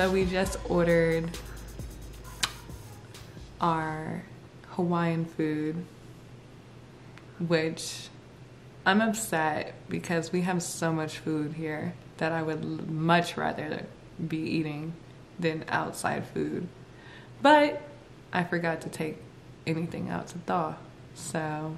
so we just ordered our Hawaiian food, which I'm upset because we have so much food here that I would much rather be eating than outside food. But I forgot to take anything out to thaw. So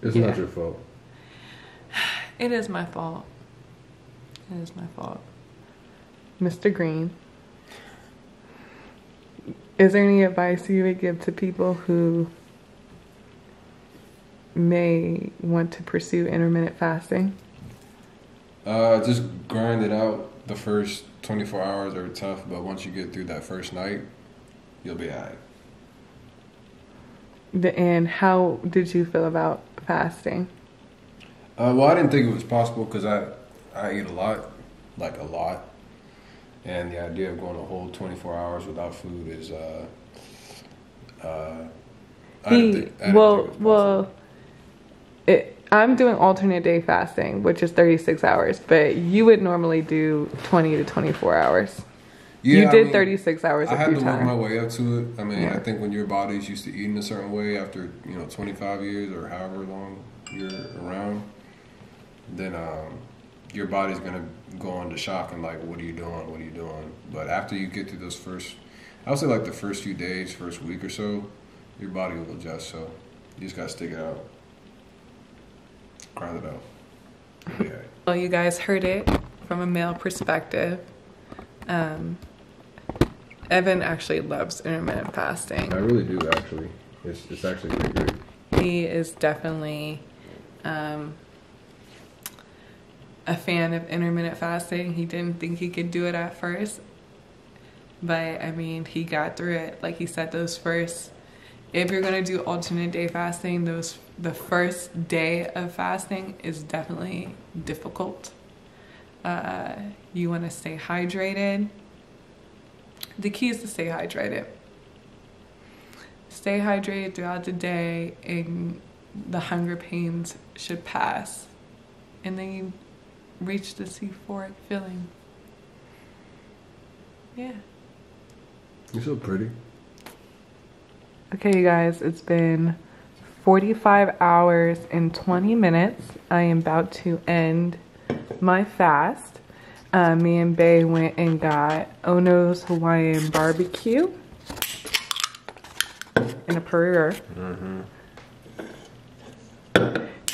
it's yeah. not your fault. It is my fault. It is my fault. Mr. Green, is there any advice you would give to people who may want to pursue intermittent fasting? Uh, just grind it out. The first 24 hours are tough, but once you get through that first night, you'll be alright. The, And how did you feel about fasting? Uh, well, I didn't think it was possible because I I eat a lot, like a lot, and the idea of going a whole 24 hours without food is uh, uh, he, think, well, well, it, I'm doing alternate day fasting, which is 36 hours, but you would normally do 20 to 24 hours. Yeah, you did I mean, 36 hours. I had to work my way up to it. I mean, yeah. I think when your body's used to eating a certain way after you know 25 years or however long you're around, then um, your body's gonna go into shock and like, what are you doing? What are you doing? But after you get through those first, I would say like the first few days, first week or so, your body will adjust. So you just gotta stick it out. Grind it out. Yeah. Well, you guys heard it from a male perspective. Um, Evan actually loves intermittent fasting. I really do, actually. It's, it's actually pretty great. He is definitely um, a fan of intermittent fasting. He didn't think he could do it at first. But I mean, he got through it. Like he said, those first if you're gonna do alternate day fasting, those the first day of fasting is definitely difficult. Uh, you want to stay hydrated. The key is to stay hydrated. Stay hydrated throughout the day, and the hunger pains should pass, and then you reach the euphoric feeling. Yeah. You're so pretty. Okay, you guys, it's been 45 hours and 20 minutes. I am about to end my fast. Uh, me and Bay went and got Ono's Hawaiian barbecue in a Perrier. Mm -hmm.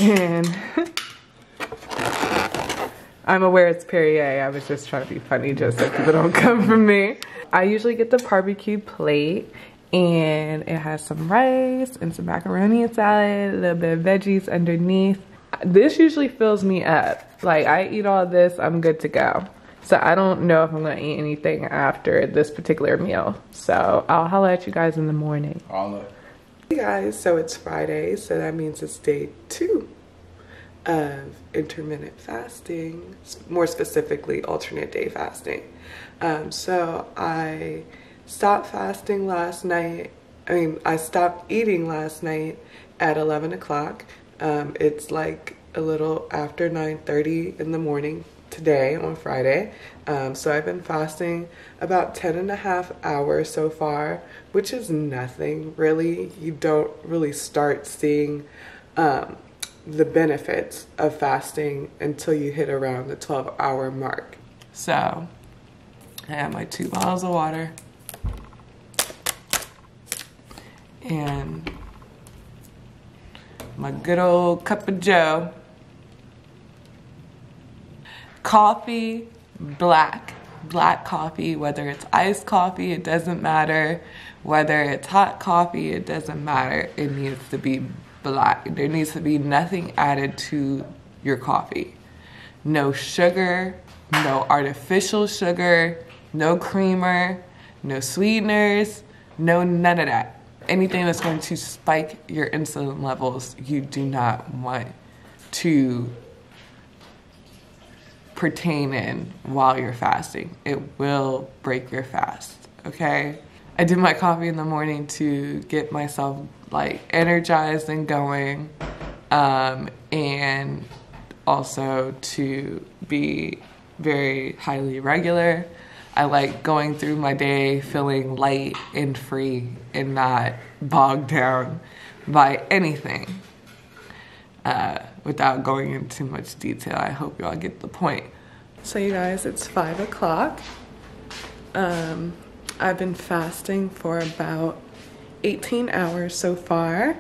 And I'm aware it's Perrier. I was just trying to be funny just so people don't come from me. I usually get the barbecue plate and it has some rice and some macaroni and salad, a little bit of veggies underneath. This usually fills me up. Like I eat all this, I'm good to go. So I don't know if I'm gonna eat anything after this particular meal. So I'll holla at you guys in the morning. Holla. Hey guys, so it's Friday, so that means it's day two of intermittent fasting, more specifically alternate day fasting. Um, so I stopped fasting last night. I mean, I stopped eating last night at 11 o'clock. Um, it's like a little after 9.30 in the morning today on Friday. Um, so I've been fasting about 10 and a half hours so far, which is nothing really. You don't really start seeing um, the benefits of fasting until you hit around the 12 hour mark. So I have my two bottles of water and my good old cup of joe. Coffee, black, black coffee, whether it's iced coffee, it doesn't matter. Whether it's hot coffee, it doesn't matter. It needs to be black. There needs to be nothing added to your coffee. No sugar, no artificial sugar, no creamer, no sweeteners, no none of that anything that's going to spike your insulin levels, you do not want to pertain in while you're fasting. It will break your fast, okay? I do my coffee in the morning to get myself like energized and going, um, and also to be very highly regular. I like going through my day feeling light and free and not bogged down by anything. Uh, without going into much detail, I hope y'all get the point. So, you guys, it's five o'clock. Um, I've been fasting for about 18 hours so far,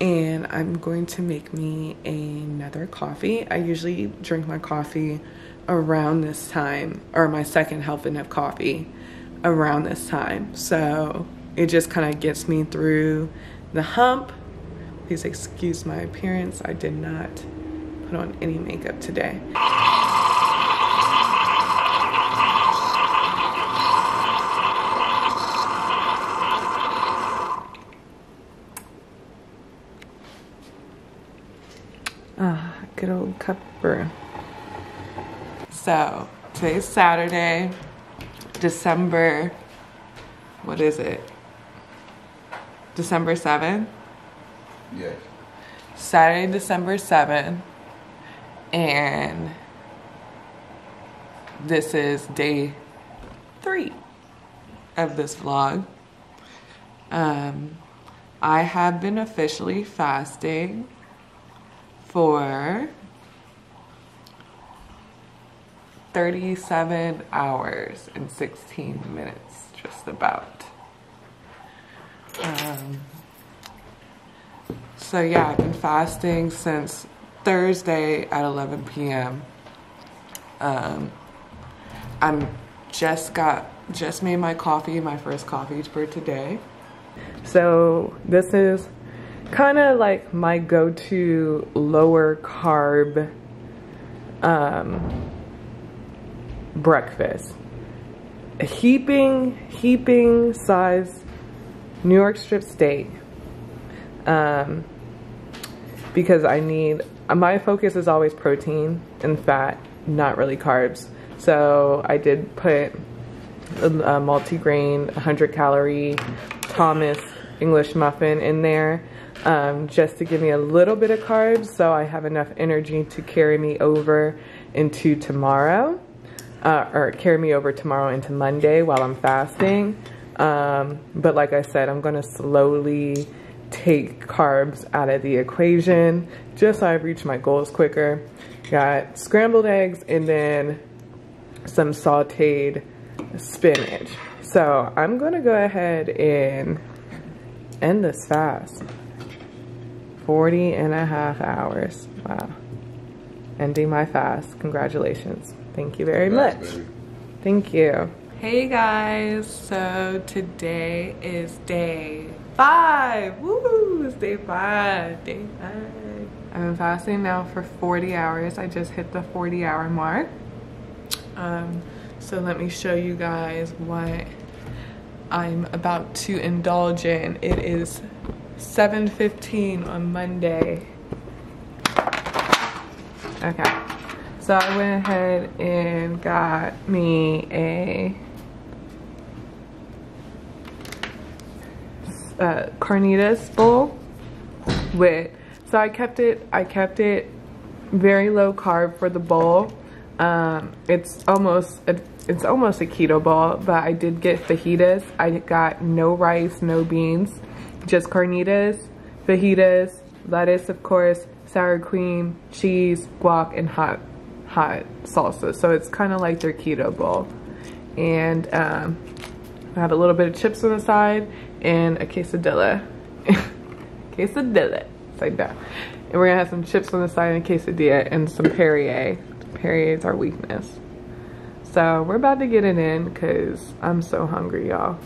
and I'm going to make me another coffee. I usually drink my coffee around this time, or my second helping of coffee around this time. So it just kind of gets me through the hump. Please excuse my appearance. I did not put on any makeup today. Ah, good old cup brew. So today's Saturday, December, what is it? December 7th? Yes. Saturday, December 7th. And this is day three of this vlog. Um, I have been officially fasting for 37 hours and 16 minutes, just about. Um, so yeah, I've been fasting since Thursday at 11 p.m. Um, I'm just got just made my coffee, my first coffee for today. So this is kind of like my go-to lower carb um, breakfast. A heaping, heaping size New York strip steak. Um, because I need, my focus is always protein and fat, not really carbs. So I did put a, a multi-grain, 100 calorie Thomas English muffin in there um, just to give me a little bit of carbs so I have enough energy to carry me over into tomorrow. Uh, or carry me over tomorrow into Monday while I'm fasting. Um, but like I said, I'm gonna slowly take carbs out of the equation just so I reach my goals quicker. Got scrambled eggs and then some sauteed spinach. So I'm gonna go ahead and end this fast. 40 and a half hours. Wow. Ending my fast. Congratulations. Thank you very much. Thank you. Hey guys, so today is day five. Woo! It's day five. Day five. I've been fasting now for 40 hours. I just hit the 40 hour mark. Um, so let me show you guys what I'm about to indulge in. It is 7.15 on Monday. Okay. So I went ahead and got me a uh, carnitas bowl with, so I kept it, I kept it very low carb for the bowl. Um, it's almost, a, it's almost a keto bowl, but I did get fajitas. I got no rice, no beans, just carnitas, fajitas, lettuce, of course, sour cream, cheese, guac, and hot hot salsa. So it's kind of like their keto bowl. And um, I had a little bit of chips on the side and a quesadilla. quesadilla. It's like that. And we're gonna have some chips on the side and quesadilla and some Perrier. Perrier is our weakness. So we're about to get it in because I'm so hungry, y'all.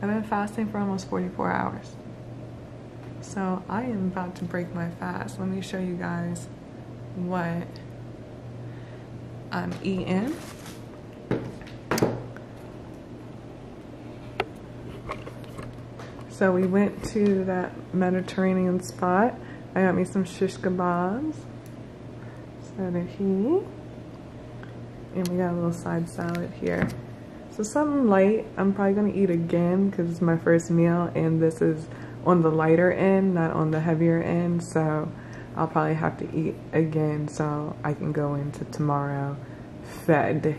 I've been fasting for almost 44 hours. So I am about to break my fast. Let me show you guys what I'm eating. So we went to that Mediterranean spot. I got me some shish kebabs. So did he. And we got a little side salad here. So something light. I'm probably gonna eat again because it's my first meal and this is on the lighter end, not on the heavier end. So I'll probably have to eat again so I can go into tomorrow fed.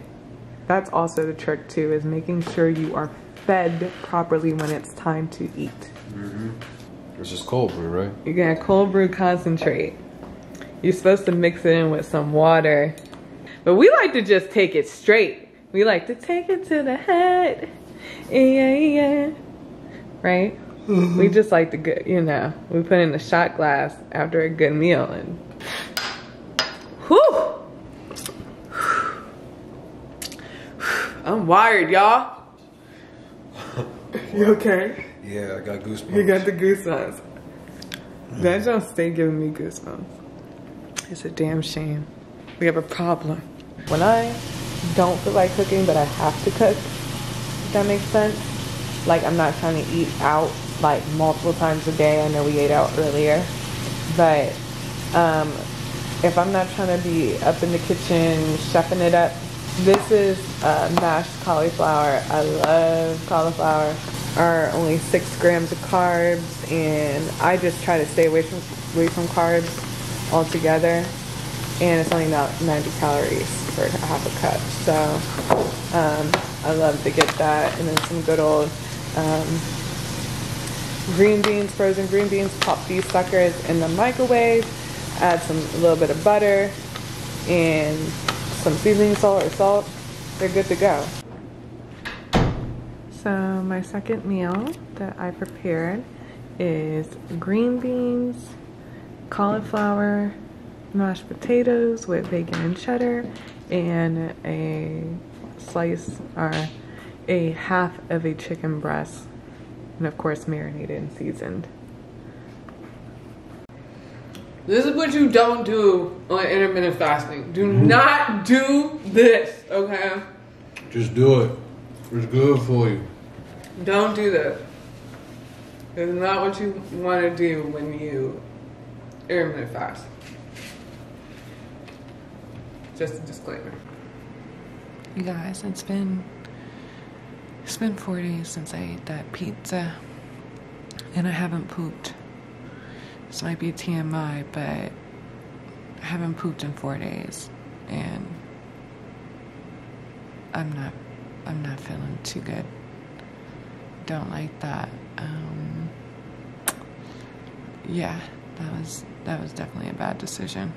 That's also the trick too, is making sure you are fed properly when it's time to eat. Mm -hmm. This is cold brew, right? You got cold brew concentrate. You're supposed to mix it in with some water. But we like to just take it straight. We like to take it to the head. Yeah, yeah. Right? we just like the good, you know, we put in a shot glass after a good meal and whew. I'm wired, y'all. You okay? Yeah, I got goosebumps. You got the goosebumps. That don't stay giving me goosebumps. It's a damn shame. We have a problem. When I don't feel like cooking, but I have to cook, if that makes sense. Like I'm not trying to eat out like multiple times a day. I know we ate out earlier, but um, if I'm not trying to be up in the kitchen chefing it up, this is uh, mashed cauliflower. I love cauliflower. Are only six grams of carbs, and I just try to stay away from away from carbs altogether. And it's only about 90 calories for half a cup. So um, I love to get that, and then some good old um, green beans, frozen green beans, pop these suckers in the microwave, add some a little bit of butter and some seasoning salt or salt. They're good to go. So my second meal that I prepared is green beans, cauliflower, mashed potatoes with bacon and cheddar, and a slice or a half of a chicken breast and of course marinated and seasoned. This is what you don't do on intermittent fasting. Do mm-hmm. not do this, okay? Just do it. It's good for you. Don't do this. It's not what you want to do when you intermittent fast. Just a disclaimer. You guys, it's been it's been four days since I ate that pizza, and I haven't pooped. This might be TMI, but I haven't pooped in four days, and I'm not, I'm not feeling too good. Don't like that. Um, yeah, that was that was definitely a bad decision.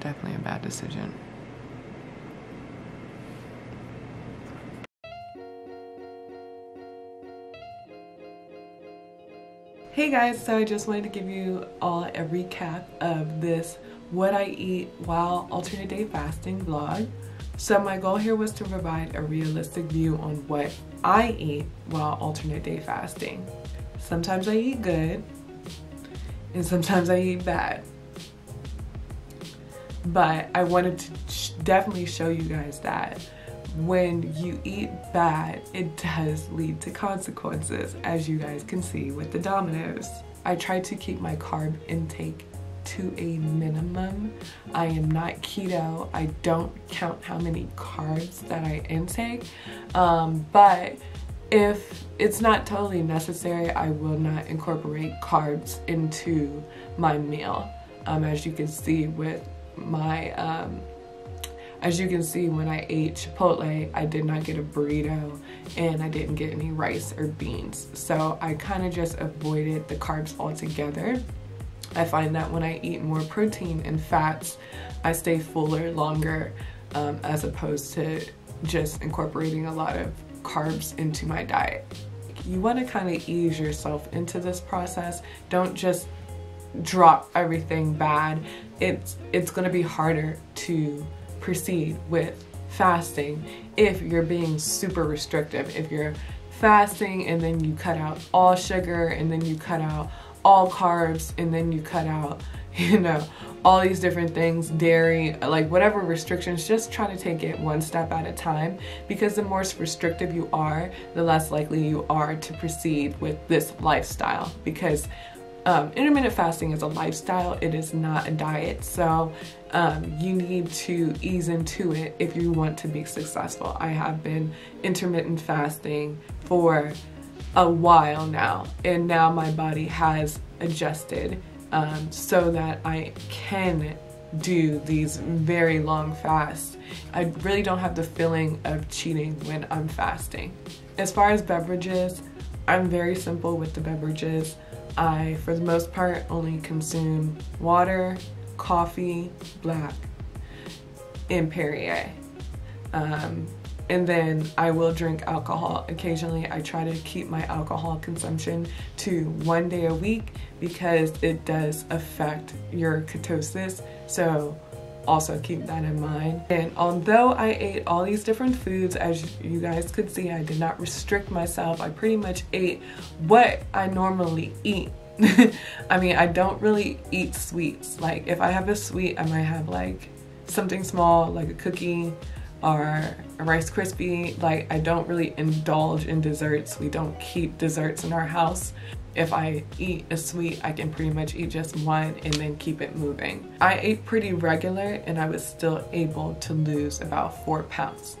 Definitely a bad decision. Hey guys, so I just wanted to give you all a recap of this what I eat while alternate day fasting vlog. So my goal here was to provide a realistic view on what I eat while alternate day fasting. Sometimes I eat good and sometimes I eat bad. But I wanted to definitely show you guys that when you eat bad, it does lead to consequences, as you guys can see with the Domino's. I try to keep my carb intake to a minimum. I am not keto. I don't count how many carbs that I intake. Um, but if it's not totally necessary, I will not incorporate carbs into my meal. Um, as you can see with my um, as you can see, when I ate Chipotle, I did not get a burrito and I didn't get any rice or beans. So I kind of just avoided the carbs altogether. I find that when I eat more protein and fats, I stay fuller longer um, as opposed to just incorporating a lot of carbs into my diet. You want to kind of ease yourself into this process. Don't just drop everything bad. It's it's going to be harder to proceed with fasting if you're being super restrictive. If you're fasting and then you cut out all sugar and then you cut out all carbs and then you cut out, you know, all these different things, dairy, like whatever restrictions, just try to take it one step at a time because the more restrictive you are, the less likely you are to proceed with this lifestyle because Um, intermittent fasting is a lifestyle, it is not a diet. So um, you need to ease into it if you want to be successful. I have been intermittent fasting for a while now, and now my body has adjusted um, so that I can do these very long fasts. I really don't have the feeling of cheating when I'm fasting. As far as beverages, I'm very simple with the beverages. I, for the most part, only consume water, coffee, black, and Perrier. Um, and then I will drink alcohol occasionally. I try to keep my alcohol consumption to one day a week because it does affect your ketosis. So also keep that in mind. And although I ate all these different foods, as you guys could see, I did not restrict myself. I pretty much ate what I normally eat. I mean, I don't really eat sweets. Like if I have a sweet, I might have like something small, like a cookie or a Rice Krispie. Like I don't really indulge in desserts. We don't keep desserts in our house if I eat a sweet, I can pretty much eat just one and then keep it moving. I ate pretty regular and I was still able to lose about four pounds.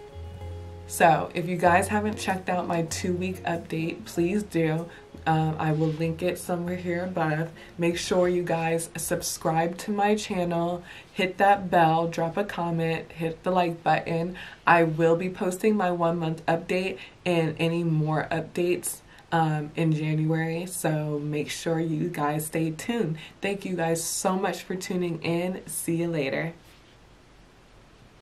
So if you guys haven't checked out my two week update, please do. Um, I will link it somewhere here above. Make sure you guys subscribe to my channel, hit that bell, drop a comment, hit the like button. I will be posting my one month update and any more updates um, in January. So make sure you guys stay tuned. Thank you guys so much for tuning in. See you later.